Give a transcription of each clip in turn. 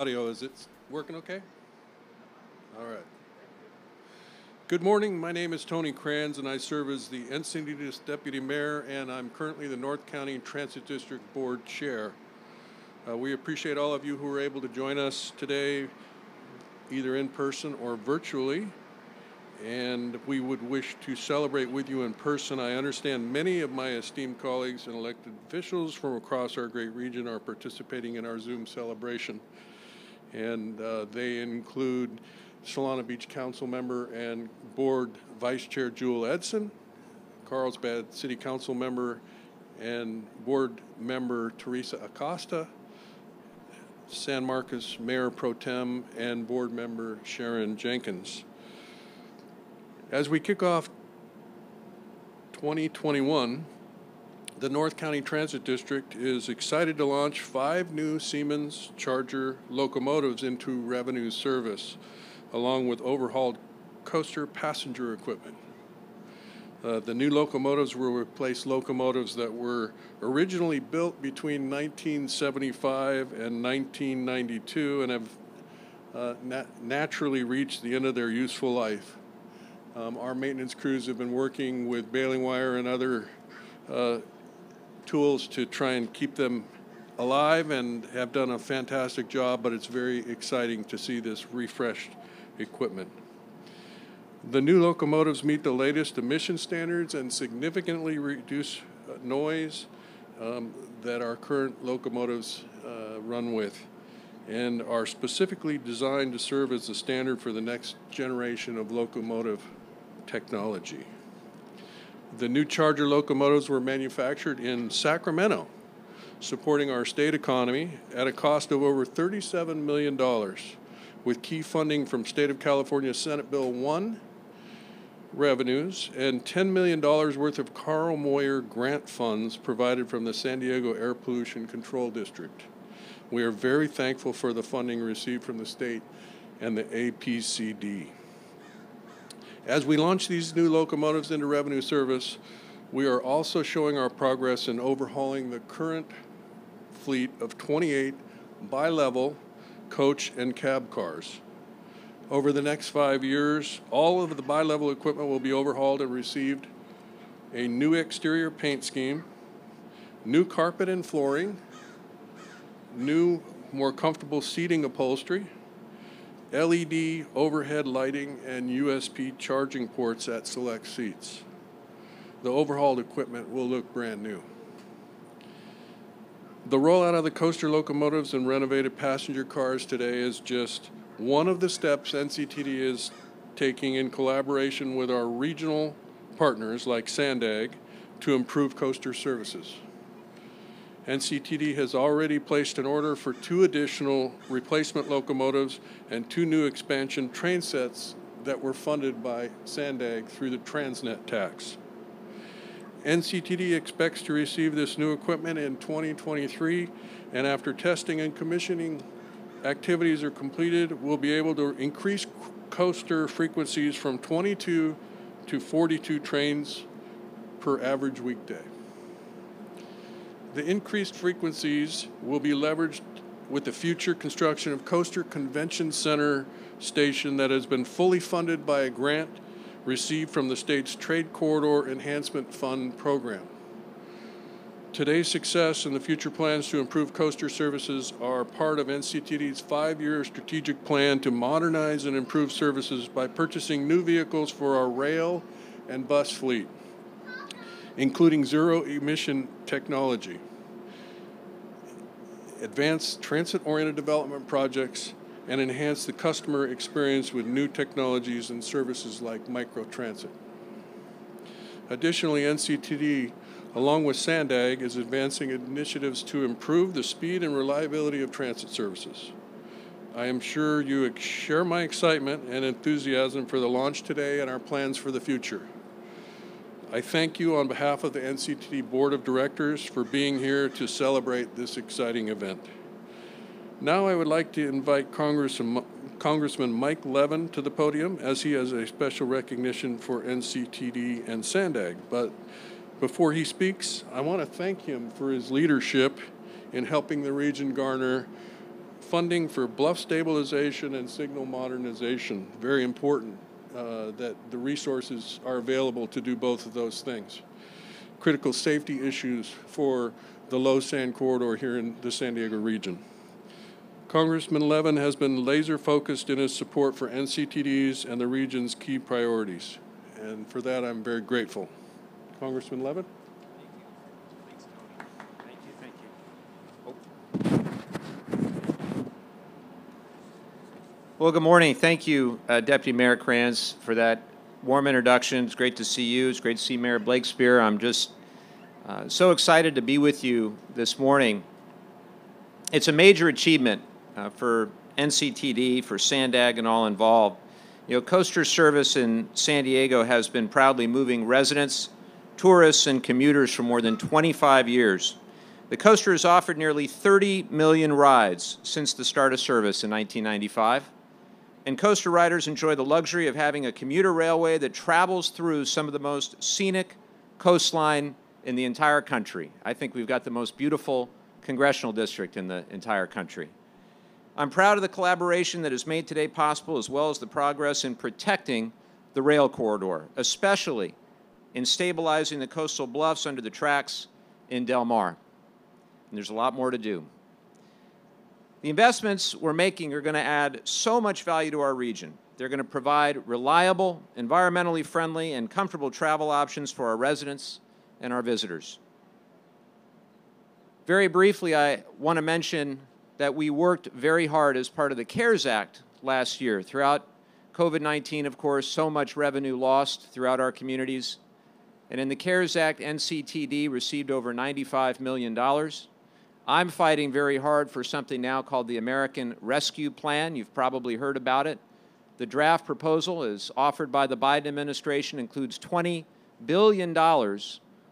Audio, is it working okay? All right. Good morning. My name is Tony Kranz, and I serve as the Encinitas Deputy Mayor, and I'm currently the North County Transit District Board Chair. Uh, we appreciate all of you who are able to join us today, either in person or virtually. And we would wish to celebrate with you in person. I understand many of my esteemed colleagues and elected officials from across our great region are participating in our Zoom celebration and uh, they include Solana Beach Council member and board vice chair Jewel Edson, Carlsbad City Council member and board member Teresa Acosta, San Marcos Mayor Pro Tem and board member Sharon Jenkins. As we kick off 2021, the North County Transit District is excited to launch five new Siemens Charger locomotives into revenue service, along with overhauled coaster passenger equipment. Uh, the new locomotives will replace locomotives that were originally built between 1975 and 1992 and have uh, nat naturally reached the end of their useful life. Um, our maintenance crews have been working with baling wire and other uh, tools to try and keep them alive and have done a fantastic job, but it's very exciting to see this refreshed equipment. The new locomotives meet the latest emission standards and significantly reduce uh, noise um, that our current locomotives uh, run with and are specifically designed to serve as the standard for the next generation of locomotive technology. The new Charger locomotives were manufactured in Sacramento, supporting our state economy at a cost of over $37 million, with key funding from State of California Senate Bill 1 revenues and $10 million worth of Carl Moyer grant funds provided from the San Diego Air Pollution Control District. We are very thankful for the funding received from the state and the APCD. As we launch these new locomotives into revenue service, we are also showing our progress in overhauling the current fleet of 28 bi-level coach and cab cars. Over the next five years, all of the bi-level equipment will be overhauled and received a new exterior paint scheme, new carpet and flooring, new, more comfortable seating upholstery, LED overhead lighting, and USB charging ports at select seats. The overhauled equipment will look brand new. The rollout of the coaster locomotives and renovated passenger cars today is just one of the steps NCTD is taking in collaboration with our regional partners like Sandag to improve coaster services. NCTD has already placed an order for two additional replacement locomotives and two new expansion train sets that were funded by Sandag through the Transnet tax. NCTD expects to receive this new equipment in 2023, and after testing and commissioning activities are completed, we'll be able to increase coaster frequencies from 22 to 42 trains per average weekday. The increased frequencies will be leveraged with the future construction of Coaster Convention Center station that has been fully funded by a grant received from the state's Trade Corridor Enhancement Fund program. Today's success and the future plans to improve coaster services are part of NCTD's five-year strategic plan to modernize and improve services by purchasing new vehicles for our rail and bus fleet including zero emission technology, advance transit oriented development projects, and enhance the customer experience with new technologies and services like microtransit. Additionally, NCTD, along with Sandag, is advancing initiatives to improve the speed and reliability of transit services. I am sure you share my excitement and enthusiasm for the launch today and our plans for the future. I thank you on behalf of the NCTD Board of Directors for being here to celebrate this exciting event. Now I would like to invite Congress, Congressman Mike Levin to the podium as he has a special recognition for NCTD and Sandag. But before he speaks, I want to thank him for his leadership in helping the region garner funding for bluff stabilization and signal modernization. Very important uh, that the resources are available to do both of those things. Critical safety issues for the LOSSAN corridor here in the San Diego region. Congressman Levin has been laser focused in his support for NCTDs and the region's key priorities. And for that, I'm very grateful. Congressman Levin? Well, good morning. Thank you, uh, Deputy Mayor Kranz, for that warm introduction. It's great to see you. It's great to see Mayor Blakespear. I'm just uh, so excited to be with you this morning. It's a major achievement uh, for NCTD, for Sandag, and all involved. You know, coaster service in San Diego has been proudly moving residents, tourists, and commuters for more than 25 years. The coaster has offered nearly 30 million rides since the start of service in 1995 and coaster riders enjoy the luxury of having a commuter railway that travels through some of the most scenic coastline in the entire country. I think we've got the most beautiful congressional district in the entire country. I'm proud of the collaboration that has made today possible, as well as the progress in protecting the rail corridor, especially in stabilizing the coastal bluffs under the tracks in Del Mar. And there's a lot more to do. The investments we're making are going to add so much value to our region. They're going to provide reliable, environmentally friendly, and comfortable travel options for our residents and our visitors. Very briefly, I want to mention that we worked very hard as part of the CARES Act last year. Throughout COVID 19, of course, so much revenue lost throughout our communities. And in the CARES Act, NCTD received over $95 million. I'm fighting very hard for something now called the American Rescue Plan. You've probably heard about it. The draft proposal is offered by the Biden administration includes $20 billion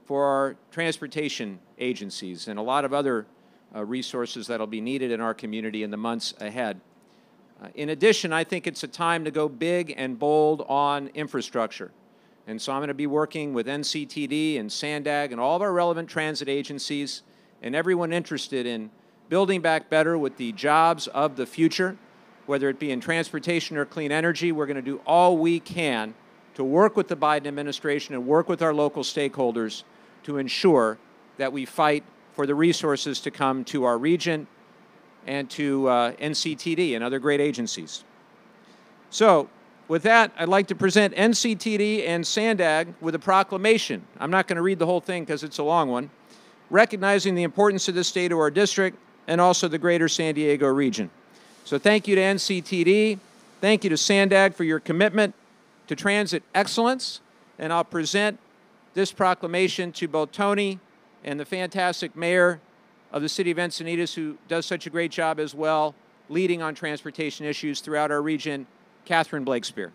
for our transportation agencies and a lot of other uh, resources that will be needed in our community in the months ahead. Uh, in addition, I think it's a time to go big and bold on infrastructure. And so I'm going to be working with NCTD and SANDAG and all of our relevant transit agencies and everyone interested in building back better with the jobs of the future, whether it be in transportation or clean energy. We're going to do all we can to work with the Biden administration and work with our local stakeholders to ensure that we fight for the resources to come to our region and to uh, NCTD and other great agencies. So, with that, I'd like to present NCTD and SANDAG with a proclamation. I'm not going to read the whole thing because it's a long one recognizing the importance of this state to our district and also the greater San Diego region. So thank you to NCTD. Thank you to SANDAG for your commitment to transit excellence. And I'll present this proclamation to both Tony and the fantastic mayor of the city of Encinitas, who does such a great job as well, leading on transportation issues throughout our region, Catherine Blakespear.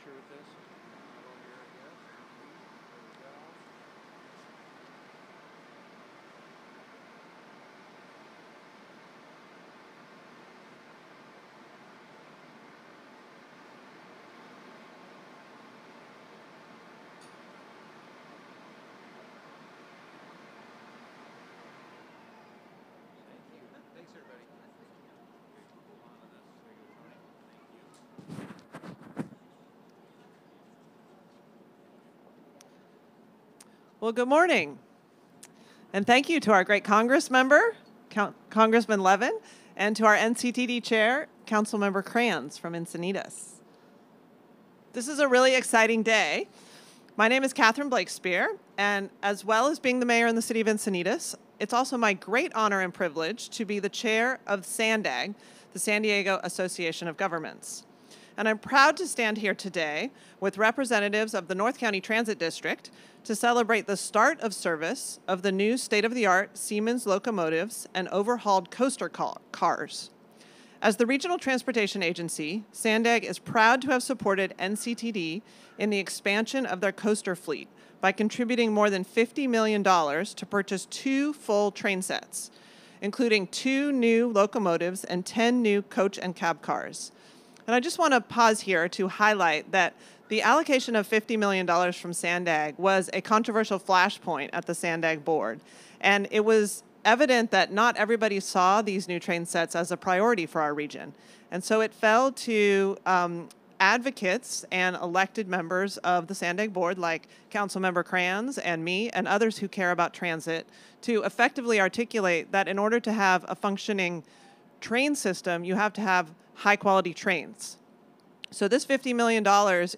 picture with this? Well, good morning. And thank you to our great Congress member, Congressman Levin, and to our NCTD chair, Councilmember Kranz from Encinitas. This is a really exciting day. My name is Catherine Blakespear, and as well as being the mayor in the city of Encinitas, it's also my great honor and privilege to be the chair of SANDAG, the San Diego Association of Governments. And I'm proud to stand here today with representatives of the North County Transit District to celebrate the start of service of the new state-of-the-art Siemens locomotives and overhauled coaster cars. As the Regional Transportation Agency, Sandag is proud to have supported NCTD in the expansion of their coaster fleet by contributing more than $50 million to purchase two full train sets, including two new locomotives and 10 new coach and cab cars. And I just want to pause here to highlight that the allocation of $50 million from Sandag was a controversial flashpoint at the Sandag board. And it was evident that not everybody saw these new train sets as a priority for our region. And so it fell to um, advocates and elected members of the Sandag board, like Councilmember Kranz and me and others who care about transit, to effectively articulate that in order to have a functioning train system, you have to have high quality trains. So this $50 million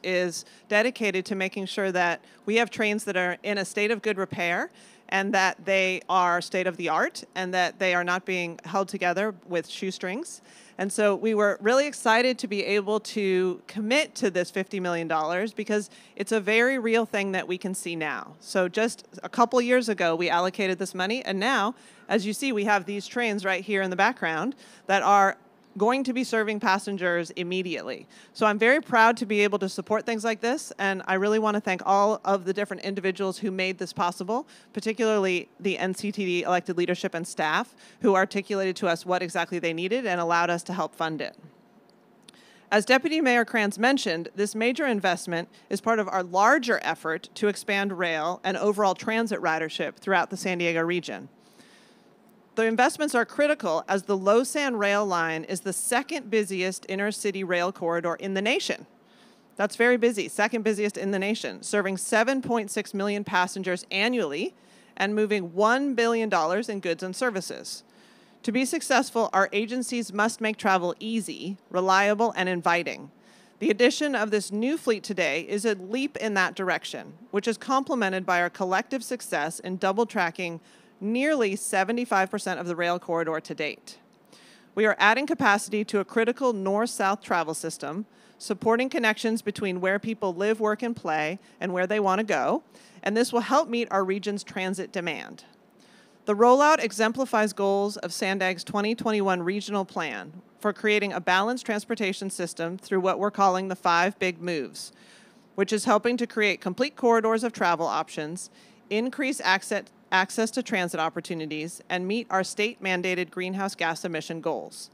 is dedicated to making sure that we have trains that are in a state of good repair and that they are state of the art and that they are not being held together with shoestrings. And so we were really excited to be able to commit to this $50 million because it's a very real thing that we can see now. So just a couple years ago, we allocated this money, and now, as you see, we have these trains right here in the background that are going to be serving passengers immediately. So I'm very proud to be able to support things like this, and I really want to thank all of the different individuals who made this possible, particularly the NCTD elected leadership and staff who articulated to us what exactly they needed and allowed us to help fund it. As Deputy Mayor Kranz mentioned, this major investment is part of our larger effort to expand rail and overall transit ridership throughout the San Diego region. The investments are critical as the LOSSAN rail line is the second busiest inner city rail corridor in the nation. That's very busy, second busiest in the nation, serving 7.6 million passengers annually and moving $1 billion in goods and services. To be successful, our agencies must make travel easy, reliable, and inviting. The addition of this new fleet today is a leap in that direction, which is complemented by our collective success in double tracking nearly 75% of the rail corridor to date. We are adding capacity to a critical north south travel system, supporting connections between where people live, work, and play and where they want to go, and this will help meet our region's transit demand. The rollout exemplifies goals of Sandag's 2021 regional plan for creating a balanced transportation system through what we're calling the five big moves, which is helping to create complete corridors of travel options, increase access access to transit opportunities, and meet our state mandated greenhouse gas emission goals.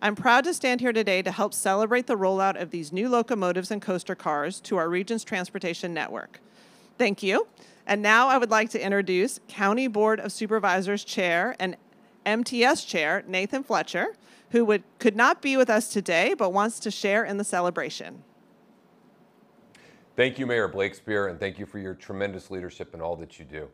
I'm proud to stand here today to help celebrate the rollout of these new locomotives and coaster cars to our region's transportation network. Thank you. And now I would like to introduce County Board of Supervisors Chair and MTS Chair Nathan Fletcher, who would, could not be with us today but wants to share in the celebration. Thank you, Mayor Blakespear, and thank you for your tremendous leadership and all that you do.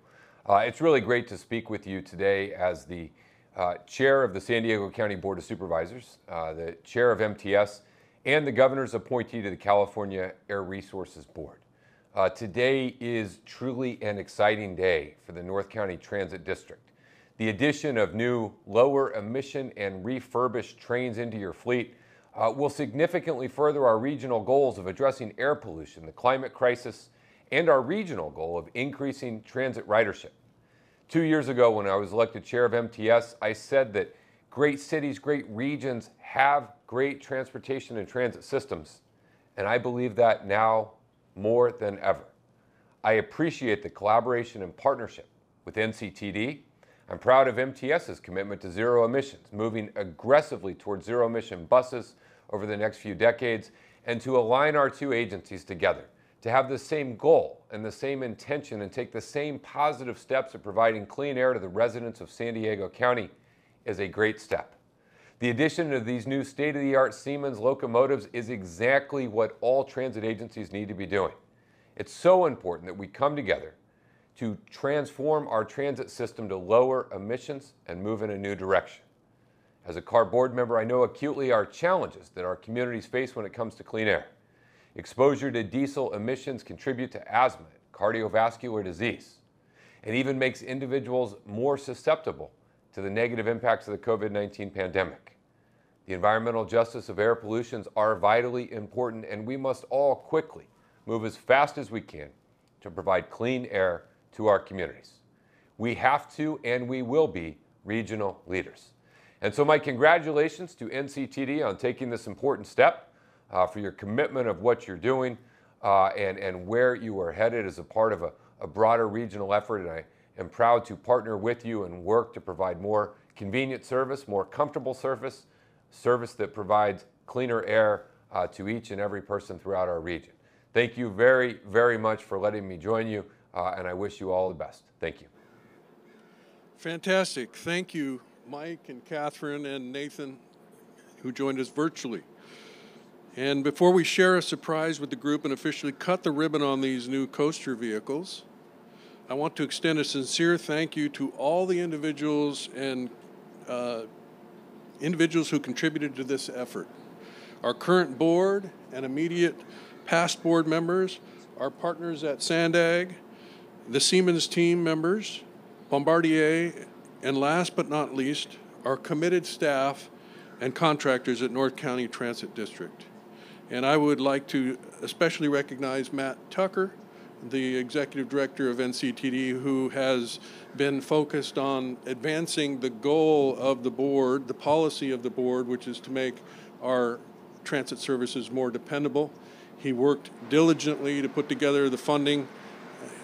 Uh, it's really great to speak with you today as the uh, chair of the San Diego County Board of Supervisors, uh, the chair of MTS, and the governor's appointee to the California Air Resources Board. Uh, today is truly an exciting day for the North County Transit District. The addition of new lower emission and refurbished trains into your fleet uh, will significantly further our regional goals of addressing air pollution, the climate crisis, and our regional goal of increasing transit ridership. Two years ago, when I was elected chair of MTS, I said that great cities, great regions have great transportation and transit systems, and I believe that now more than ever. I appreciate the collaboration and partnership with NCTD. I'm proud of MTS's commitment to zero emissions, moving aggressively towards zero emission buses over the next few decades, and to align our two agencies together to have the same goal and the same intention and take the same positive steps of providing clean air to the residents of San Diego County is a great step. The addition of these new state-of-the-art Siemens locomotives is exactly what all transit agencies need to be doing. It's so important that we come together to transform our transit system to lower emissions and move in a new direction. As a CAR board member, I know acutely our challenges that our communities face when it comes to clean air. Exposure to diesel emissions contribute to asthma, cardiovascular disease, and even makes individuals more susceptible to the negative impacts of the COVID-19 pandemic. The environmental justice of air pollutions are vitally important, and we must all quickly move as fast as we can to provide clean air to our communities. We have to and we will be regional leaders. And so my congratulations to NCTD on taking this important step uh, for your commitment of what you're doing uh, and, and where you are headed as a part of a, a broader regional effort. And I am proud to partner with you and work to provide more convenient service, more comfortable service, service that provides cleaner air uh, to each and every person throughout our region. Thank you very, very much for letting me join you, uh, and I wish you all the best. Thank you. Fantastic. Thank you, Mike and Catherine and Nathan, who joined us virtually. And before we share a surprise with the group and officially cut the ribbon on these new coaster vehicles, I want to extend a sincere thank you to all the individuals and uh, individuals who contributed to this effort. Our current board and immediate past board members, our partners at Sandag, the Siemens team members, Bombardier, and last but not least, our committed staff and contractors at North County Transit District. And I would like to especially recognize Matt Tucker, the executive director of NCTD, who has been focused on advancing the goal of the board, the policy of the board, which is to make our transit services more dependable. He worked diligently to put together the funding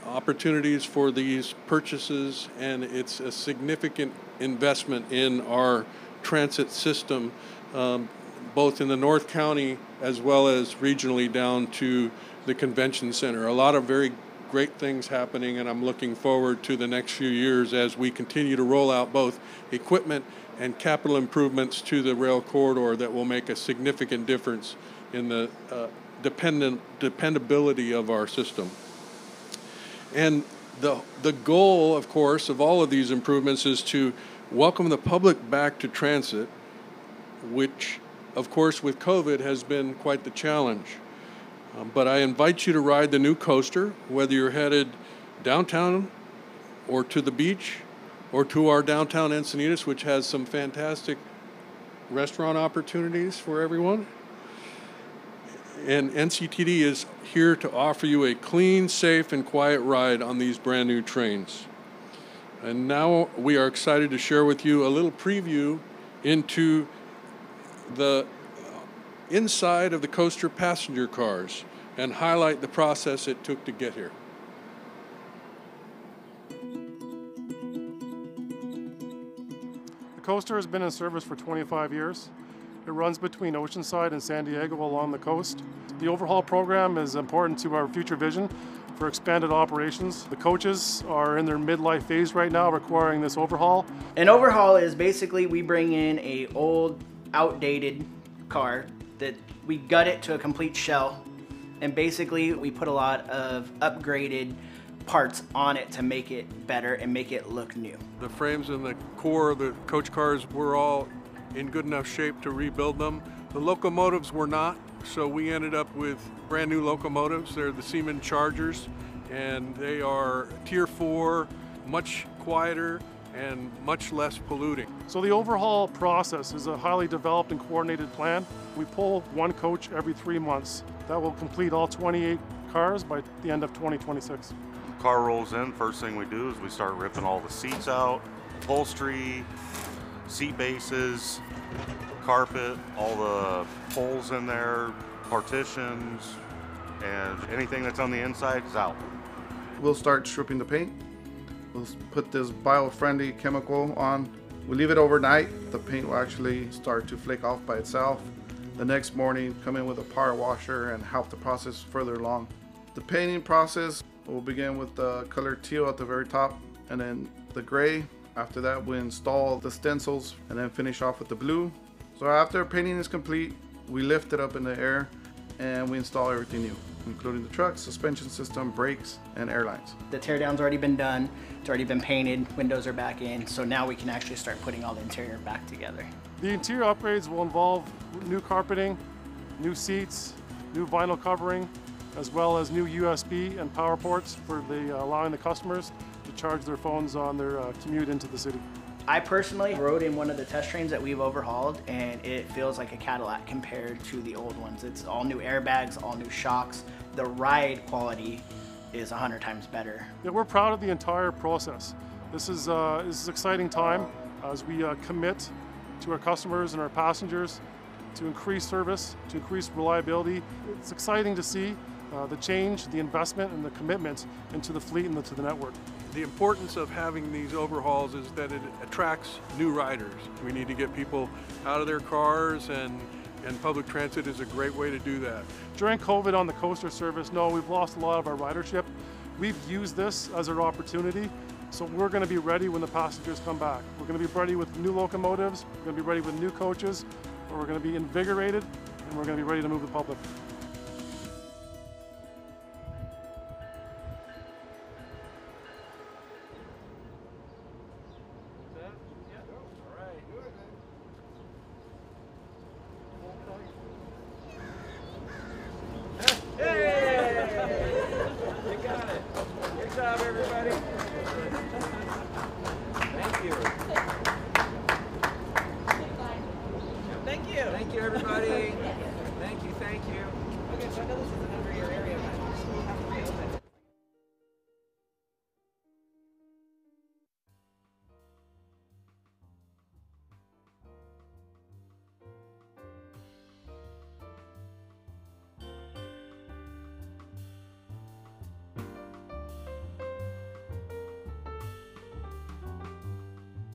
opportunities for these purchases, and it's a significant investment in our transit system, um, both in the North County as well as regionally down to the convention center. A lot of very great things happening, and I'm looking forward to the next few years as we continue to roll out both equipment and capital improvements to the rail corridor that will make a significant difference in the uh, dependent dependability of our system. And the, the goal, of course, of all of these improvements is to welcome the public back to transit, which, of course, with COVID has been quite the challenge. Um, but I invite you to ride the new coaster, whether you're headed downtown or to the beach or to our downtown Encinitas, which has some fantastic restaurant opportunities for everyone and NCTD is here to offer you a clean, safe, and quiet ride on these brand new trains. And now we are excited to share with you a little preview into the inside of the coaster passenger cars and highlight the process it took to get here. The coaster has been in service for 25 years. It runs between Oceanside and San Diego along the coast. The overhaul program is important to our future vision for expanded operations. The coaches are in their midlife phase right now requiring this overhaul. An overhaul is basically we bring in a old outdated car that we gut it to a complete shell and basically we put a lot of upgraded parts on it to make it better and make it look new. The frames and the core of the coach cars were all in good enough shape to rebuild them. The locomotives were not, so we ended up with brand new locomotives. They're the Siemens Chargers, and they are Tier 4, much quieter and much less polluting. So the overhaul process is a highly developed and coordinated plan. We pull one coach every three months. That will complete all 28 cars by the end of 2026. Car rolls in, first thing we do is we start ripping all the seats out, upholstery, seat bases, carpet, all the holes in there, partitions, and anything that's on the inside is out. We'll start stripping the paint. We'll put this bio-friendly chemical on. We leave it overnight. The paint will actually start to flake off by itself. The next morning, come in with a power washer and help the process further along. The painting process will begin with the color teal at the very top and then the gray after that, we install the stencils and then finish off with the blue. So after painting is complete, we lift it up in the air and we install everything new, including the truck, suspension system, brakes, and airlines. The teardown's already been done, it's already been painted, windows are back in, so now we can actually start putting all the interior back together. The interior upgrades will involve new carpeting, new seats, new vinyl covering, as well as new USB and power ports for the, uh, allowing the customers to charge their phones on their uh, commute into the city. I personally rode in one of the test trains that we've overhauled and it feels like a Cadillac compared to the old ones. It's all new airbags, all new shocks. The ride quality is 100 times better. Yeah, we're proud of the entire process. This is, uh, this is an exciting time as we uh, commit to our customers and our passengers to increase service, to increase reliability. It's exciting to see uh, the change, the investment, and the commitment into the fleet and the, to the network. The importance of having these overhauls is that it attracts new riders. We need to get people out of their cars and and public transit is a great way to do that. During COVID on the coaster service, no, we've lost a lot of our ridership. We've used this as our opportunity, so we're going to be ready when the passengers come back. We're going to be ready with new locomotives, we're going to be ready with new coaches, we're going to be invigorated, and we're going to be ready to move the public.